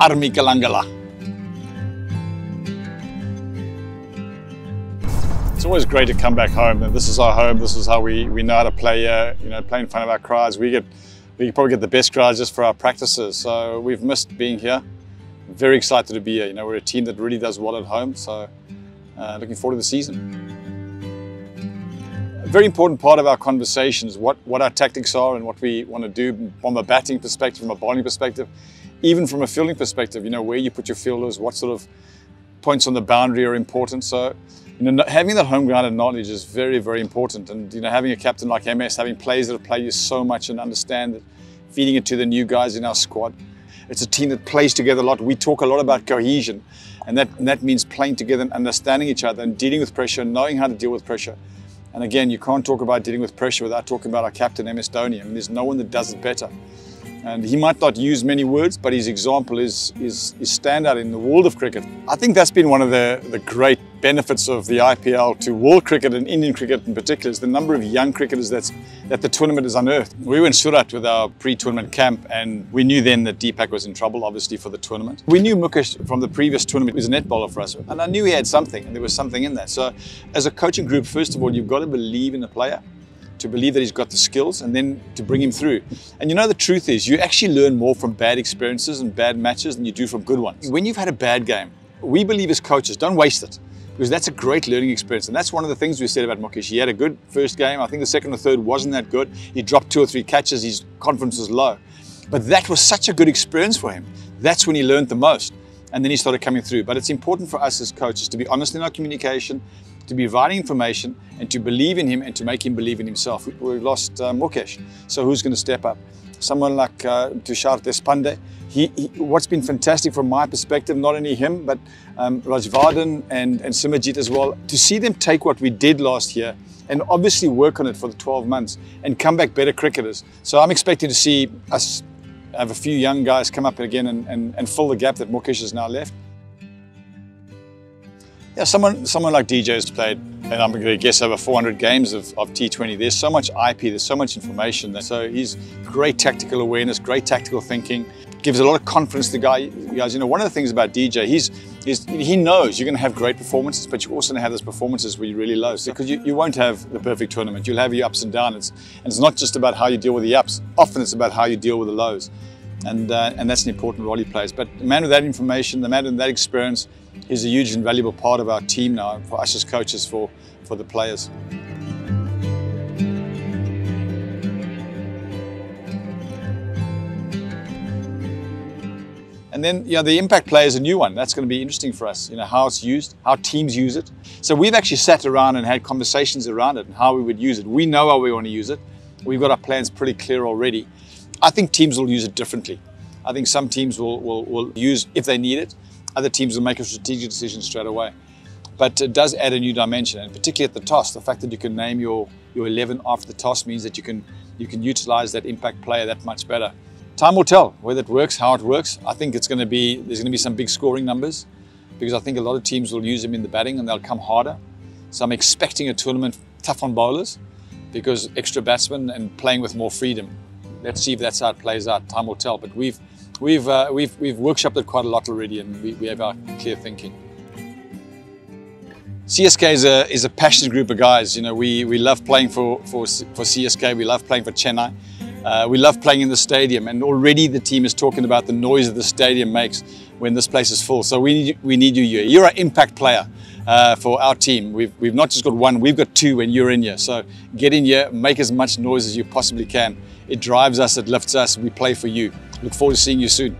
Kalangala. It's always great to come back home. And this is our home. This is how we, we know how to play. Uh, you know, play in front of our crowds. We get we probably get the best crowds just for our practices. So we've missed being here. Very excited to be here. You know, we're a team that really does well at home. So uh, looking forward to the season. Very important part of our conversation is what, what our tactics are and what we want to do from a batting perspective, from a bowling perspective, even from a fielding perspective. You know, where you put your fielders, what sort of points on the boundary are important. So, you know, having that home grounded knowledge is very, very important. And, you know, having a captain like MS, having players that have played you so much and understand it, feeding it to the new guys in our squad. It's a team that plays together a lot. We talk a lot about cohesion, and that, and that means playing together and understanding each other and dealing with pressure, knowing how to deal with pressure. And again, you can't talk about dealing with pressure without talking about our captain, MS Dhoni. I mean, there's no one that does it better. And he might not use many words, but his example is, is, is standout in the world of cricket. I think that's been one of the, the great benefits of the IPL to world cricket and Indian cricket in particular is the number of young cricketers that's, that the tournament has unearthed. We were in Surat with our pre-tournament camp and we knew then that Deepak was in trouble, obviously, for the tournament. We knew Mukesh from the previous tournament was a net bowler for us and I knew he had something and there was something in that. So as a coaching group, first of all, you've got to believe in the player to believe that he's got the skills and then to bring him through. And you know, the truth is, you actually learn more from bad experiences and bad matches than you do from good ones. When you've had a bad game, we believe as coaches, don't waste it because that's a great learning experience. And that's one of the things we said about Mukesh. He had a good first game. I think the second or third wasn't that good. He dropped two or three catches. His confidence was low. But that was such a good experience for him. That's when he learned the most. And then he started coming through. But it's important for us as coaches to be honest in our communication, to be providing information and to believe in him and to make him believe in himself. We've lost uh, Mukesh, so who's going to step up? Someone like uh, Tushar Deshpande. He, he, what's been fantastic from my perspective, not only him, but um, Rajvardhan and, and Simarjeet as well, to see them take what we did last year and obviously work on it for the 12 months and come back better cricketers. So I'm expecting to see us have a few young guys come up again and, and, and fill the gap that Mukesh has now left. Yeah, someone someone like DJ has played, and I'm going to guess over 400 games of, of T20. There's so much IP, there's so much information. That, so he's great tactical awareness, great tactical thinking, gives a lot of confidence to the guy, guys. You know, one of the things about DJ, he's, he's he knows you're going to have great performances, but you're also going to have those performances where you're really low. Because you, you won't have the perfect tournament. You'll have your ups and downs. And it's not just about how you deal with the ups. Often it's about how you deal with the lows. And, uh, and that's an important role he plays. But the man with that information, the man with that experience, is a huge and valuable part of our team now, for us as coaches, for, for the players. And then, you know, the impact player is a new one. That's going to be interesting for us, you know, how it's used, how teams use it. So we've actually sat around and had conversations around it and how we would use it. We know how we want to use it. We've got our plans pretty clear already. I think teams will use it differently. I think some teams will, will, will use if they need it. Other teams will make a strategic decision straight away. But it does add a new dimension, and particularly at the toss, the fact that you can name your, your 11 after the toss means that you can, you can utilize that impact player that much better. Time will tell whether it works, how it works. I think it's going to be, there's going to be some big scoring numbers because I think a lot of teams will use him in the batting and they'll come harder. So I'm expecting a tournament tough on bowlers because extra batsmen and playing with more freedom. Let's see if that's how it plays out. Time will tell. But we've we've uh, we've we've workshopped it quite a lot already, and we, we have our clear thinking. CSK is a is a passionate group of guys. You know, we we love playing for for for CSK. We love playing for Chennai. Uh, we love playing in the stadium, and already the team is talking about the noise that the stadium makes when this place is full. So we need we need you here. You're an impact player. Uh, for our team. We've, we've not just got one, we've got two when you're in here. So get in here, make as much noise as you possibly can. It drives us, it lifts us, we play for you. Look forward to seeing you soon.